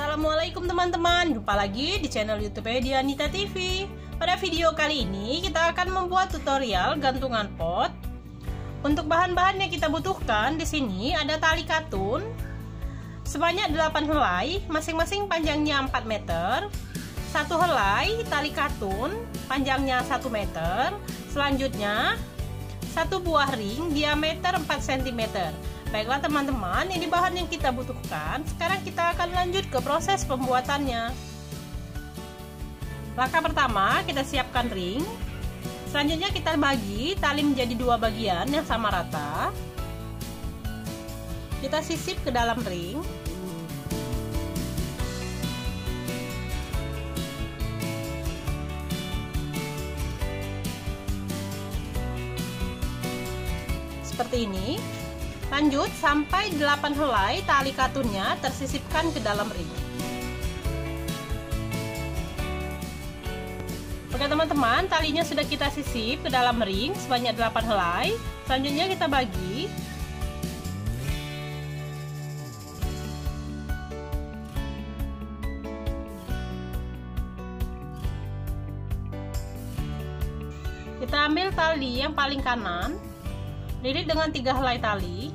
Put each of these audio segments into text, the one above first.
Assalamualaikum teman-teman, jumpa lagi di channel YouTube Dianita TV. Pada video kali ini kita akan membuat tutorial gantungan pot. Untuk bahan-bahan yang kita butuhkan di sini ada tali katun sebanyak 8 helai, masing-masing panjangnya 4 meter. Satu helai tali katun panjangnya 1 meter. Selanjutnya satu buah ring diameter 4 cm. Baiklah teman-teman, ini bahan yang kita butuhkan. Sekarang kita akan lanjut ke proses pembuatannya. Langkah pertama, kita siapkan ring. Selanjutnya kita bagi tali menjadi dua bagian yang sama rata. Kita sisip ke dalam ring. Seperti ini. Lanjut sampai 8 helai tali katunnya tersisipkan ke dalam ring. Oke teman-teman, talinya sudah kita sisip ke dalam ring sebanyak 8 helai. Selanjutnya kita bagi. Kita ambil tali yang paling kanan lilit dengan tiga helai tali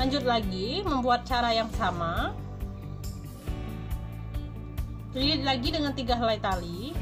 lanjut lagi membuat cara yang sama. Lilit lagi dengan tiga helai tali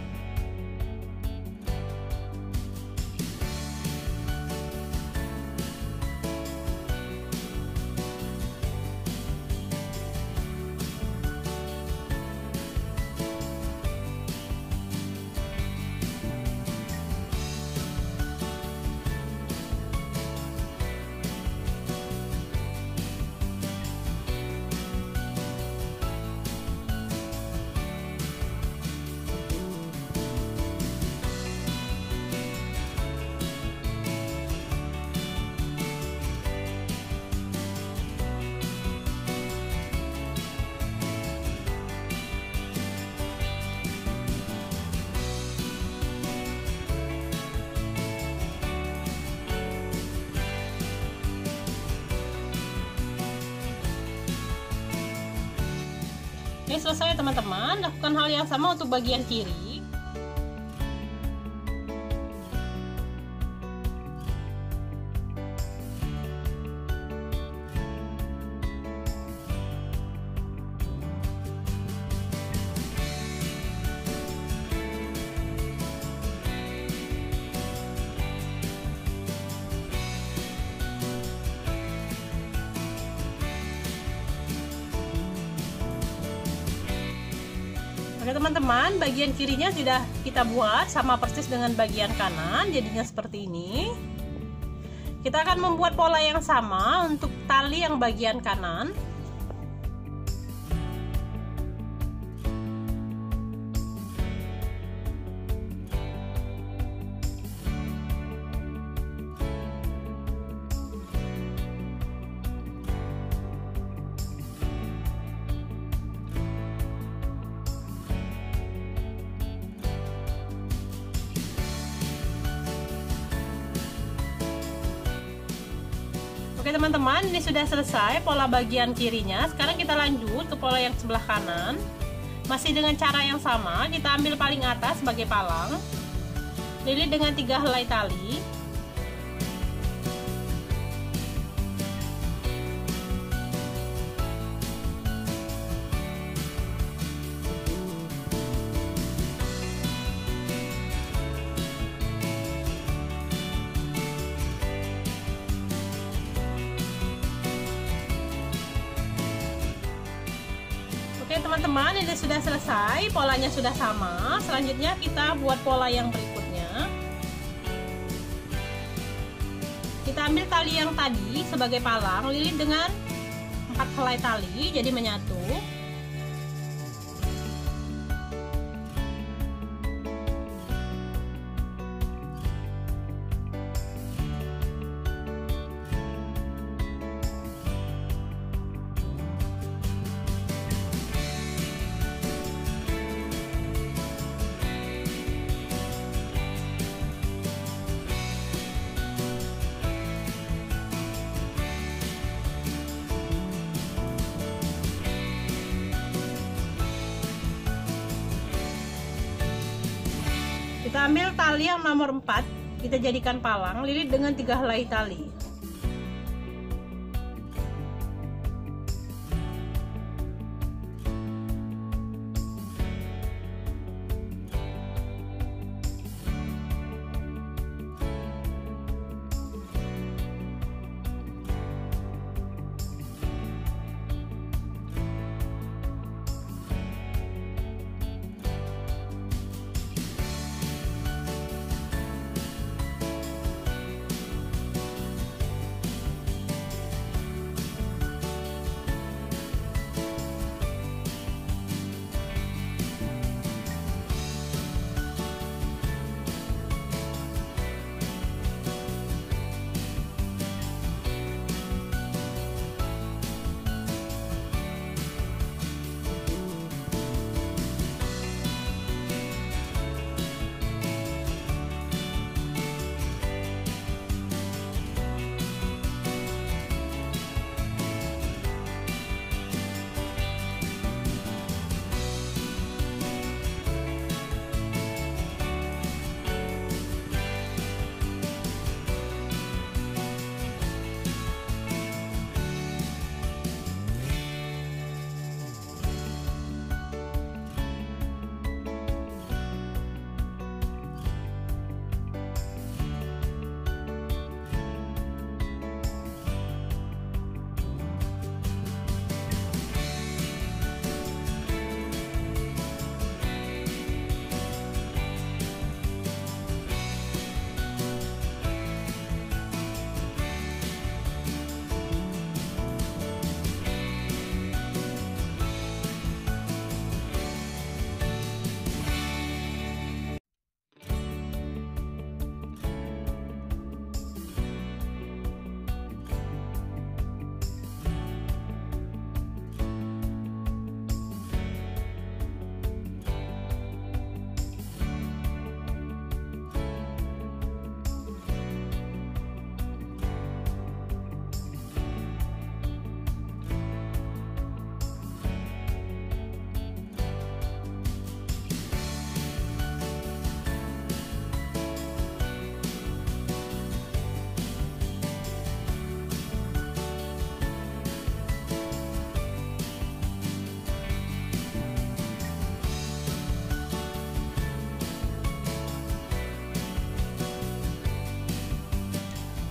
Ini selesai teman-teman, lakukan hal yang sama untuk bagian kiri. Oke teman-teman, bagian kirinya sudah kita buat sama persis dengan bagian kanan, jadinya seperti ini. Kita akan membuat pola yang sama untuk tali yang bagian kanan. Oke teman-teman, ini sudah selesai pola bagian kirinya. Sekarang kita lanjut ke pola yang sebelah kanan. Masih dengan cara yang sama, kita ambil paling atas sebagai palang. Lilit dengan tiga helai tali. Teman-teman ini sudah selesai. Polanya sudah sama. Selanjutnya kita buat pola yang berikutnya. Kita ambil tali yang tadi sebagai palang lilit dengan empat helai tali jadi menyatu. Ambil tali yang nomor 4, kita jadikan palang, lilit dengan tiga helai tali.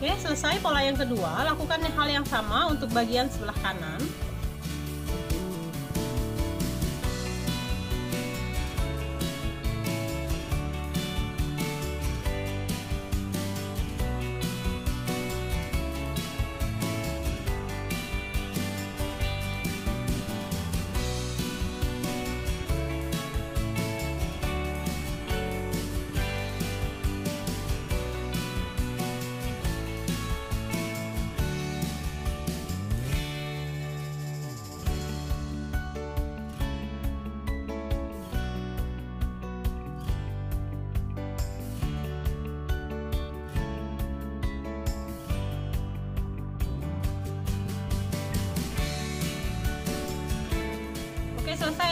Oke, selesai pola yang kedua, lakukan hal yang sama untuk bagian sebelah kanan.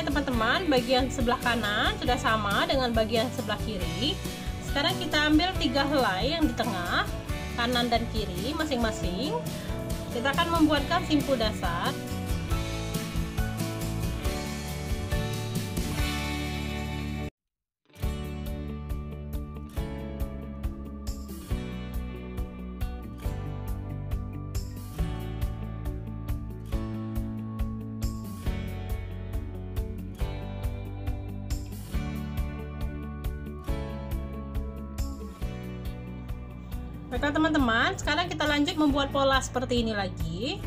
Teman-teman bagian sebelah kanan sudah sama dengan bagian sebelah kiri. Sekarang kita ambil tiga helai yang di tengah kanan dan kiri masing-masing. Kita akan membuatkan simpul dasar lanjut membuat pola seperti ini lagi.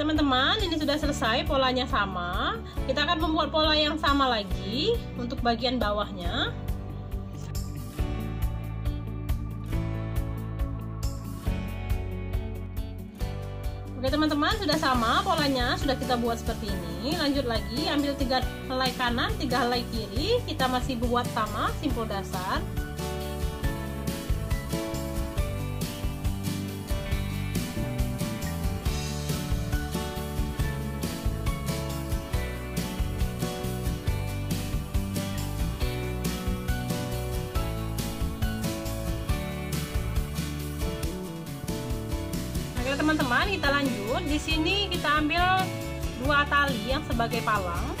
Teman-teman, ini sudah selesai polanya sama. Kita akan membuat pola yang sama lagi untuk bagian bawahnya. Oke teman-teman, sudah sama polanya, sudah kita buat seperti ini. Lanjut lagi, ambil tiga helai kanan, tiga helai kiri. Kita masih buat sama, simpul dasar. Teman-teman kita lanjut. Di sini kita ambil dua tali yang sebagai palang.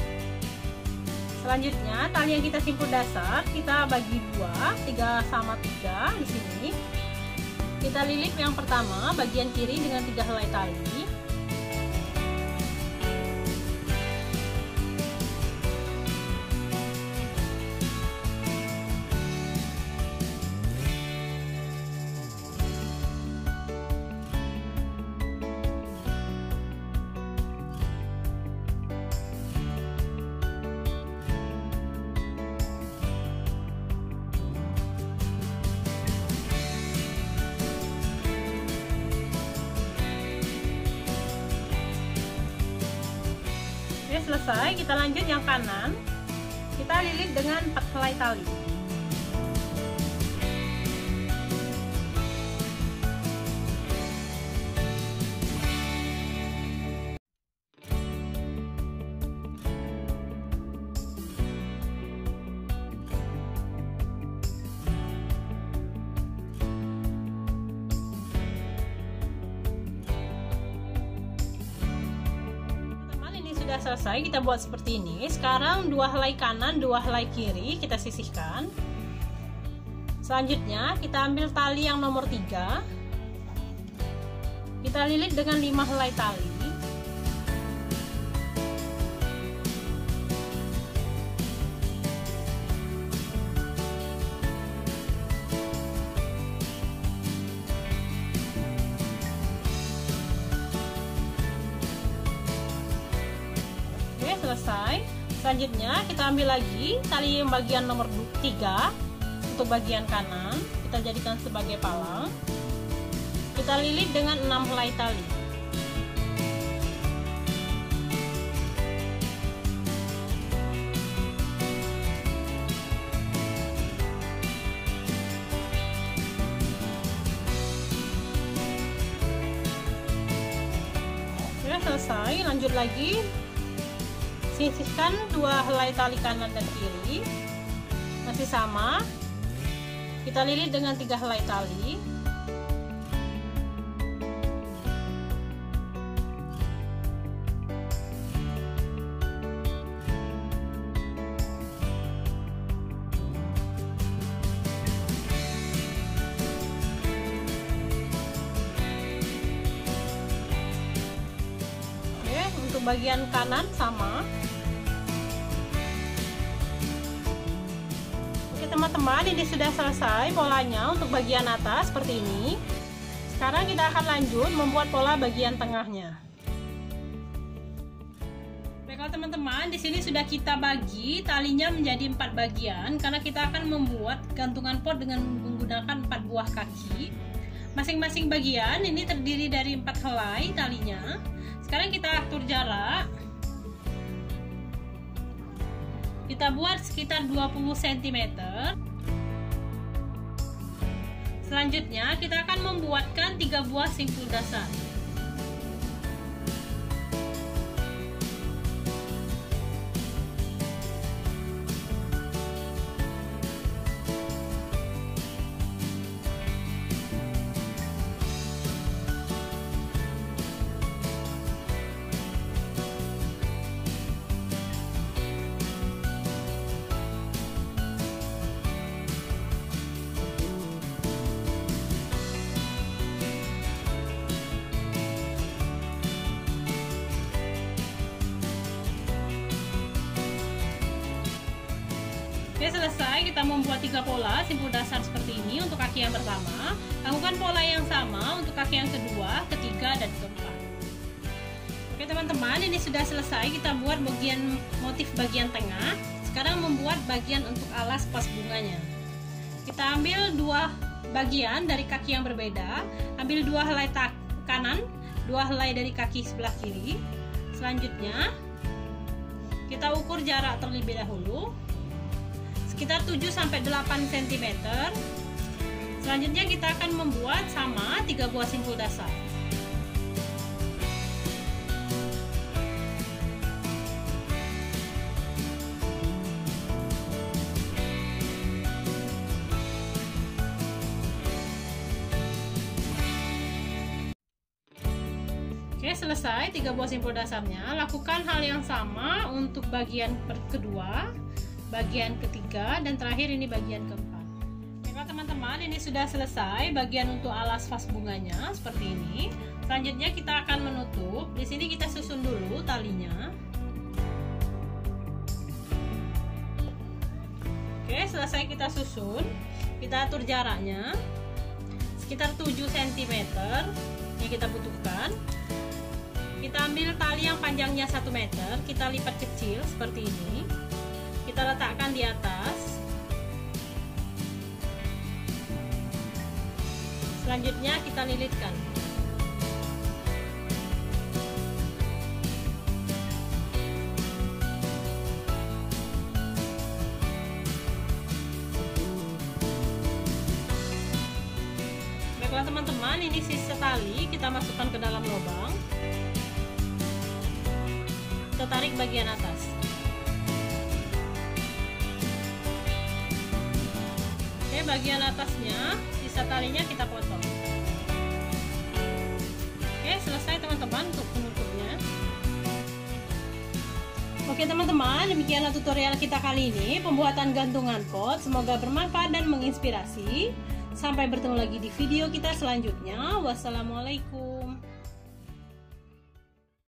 Selanjutnya tali yang kita simpul dasar kita bagi dua tiga sama tiga di sini. Kita lilit yang pertama bagian kiri dengan tiga helai tali selesai kita lanjut yang kanan. Kita lilit dengan 4 helai tali selesai kita buat seperti ini. Sekarang dua helai kanan dua helai kiri kita sisihkan. Selanjutnya kita ambil tali yang nomor tiga. Kita lilit dengan lima helai tali selesai. Selanjutnya kita ambil lagi tali yang bagian nomor 3 untuk bagian kanan. Kita jadikan sebagai palang. Kita lilit dengan 6 helai tali. Selesai. Lanjut lagi sisihkan dua helai tali kanan dan kiri. Masih sama. Kita lilit dengan tiga helai tali. Bagian kanan sama teman-teman ini sudah selesai polanya untuk bagian atas seperti ini. Sekarang kita akan lanjut membuat pola bagian tengahnya. Baiklah teman-teman di sini sudah kita bagi talinya menjadi empat bagian karena kita akan membuat gantungan pot dengan menggunakan empat buah kaki. Masing-masing bagian ini terdiri dari empat helai talinya. Sekarang kita atur jarak. Kita buat sekitar 20 cm selanjutnya kita akan membuatkan tiga buah simpul dasar Oke selesai. Kita membuat tiga pola simpul dasar seperti ini untuk kaki yang pertama. Lakukan pola yang sama untuk kaki yang kedua ketiga dan keempat. Oke teman-teman ini sudah selesai. Kita buat bagian motif bagian tengah. Sekarang membuat bagian untuk alas pas bunganya. Kita ambil dua bagian dari kaki yang berbeda. Ambil dua helai tak kanan dua helai dari kaki sebelah kiri. Selanjutnya kita ukur jarak terlebih dahulu sekitar 7-8 cm selanjutnya kita akan membuat sama tiga buah simpul dasar. Oke selesai tiga buah simpul dasarnya. Lakukan hal yang sama untuk bagian kedua bagian ketiga dan terakhir ini bagian keempat. Baiklah teman-teman ini sudah selesai bagian untuk alas vas bunganya seperti ini. Selanjutnya kita akan menutup. Di sini kita susun dulu talinya. Oke selesai kita susun. Kita atur jaraknya. Sekitar 7 cm yang kita butuhkan. Kita ambil tali yang panjangnya 1 meter. Kita lipat kecil seperti ini kita letakkan di atas. Selanjutnya kita lilitkan. Baiklah teman-teman ini sisa tali kita masukkan ke dalam lubang. Kita tarik bagian atas bagian atasnya sisa talinya kita potong oke selesai teman-teman untuk penutupnya Oke teman-teman, demikianlah tutorial kita kali ini pembuatan gantungan pot. Semoga bermanfaat dan menginspirasi. Sampai bertemu lagi di video kita selanjutnya. Wassalamualaikum.